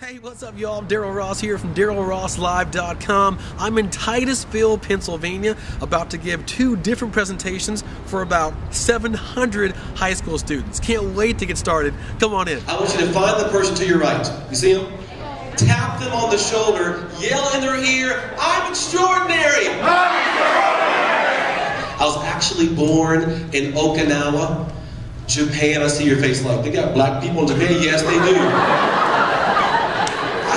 Hey, what's up, y'all? Darryl Ross here from DarrylRossLive.com. I'm in Titusville, Pennsylvania, about to give two different presentations for about 700 high school students. Can't wait to get started. Come on in. I want you to find the person to your right. You see him? Tap them on the shoulder, yell in their ear, I'm extraordinary! I was actually born in Okinawa, Japan. I see your face like, they got black people in Japan? Yes, they do.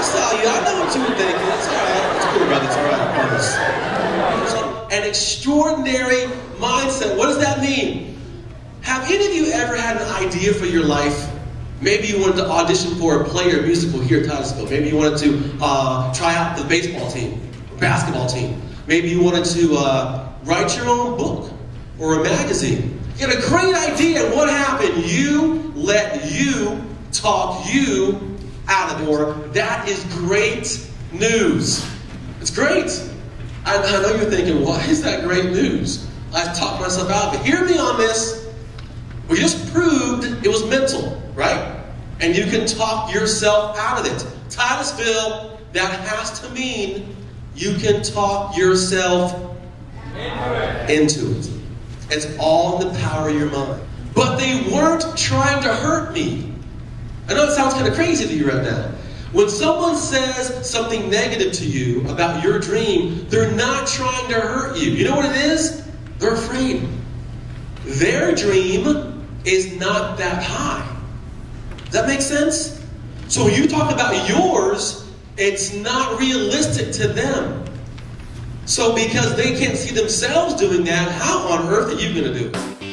I saw you. I know what you were thinking. It's all right. It's cool, brother. It's all right. I promise. An extraordinary mindset. What does that mean? Have any of you ever had an idea for your life? Maybe you wanted to audition for a play or musical here at Titusville. Maybe you wanted to uh, try out the baseball team or basketball team. Maybe you wanted to uh, write your own book or a magazine. You had a great idea, and what happened? You let you talk you out of it. Or that is great news. It's great. I, I know you're thinking, why is that great news? I've talked myself out of it. Hear me on this. We just proved it was mental, right? And you can talk yourself out of it. Titusville, that has to mean you can talk yourself into it. It's all in the power of your mind. But they weren't trying to hurt me. I know it sounds kind of crazy to you right now. When someone says something negative to you about your dream, they're not trying to hurt you. You know what it is? They're afraid. Their dream is not that high. Does that make sense? So when you talk about yours, it's not realistic to them. So because they can't see themselves doing that, how on earth are you going to do it?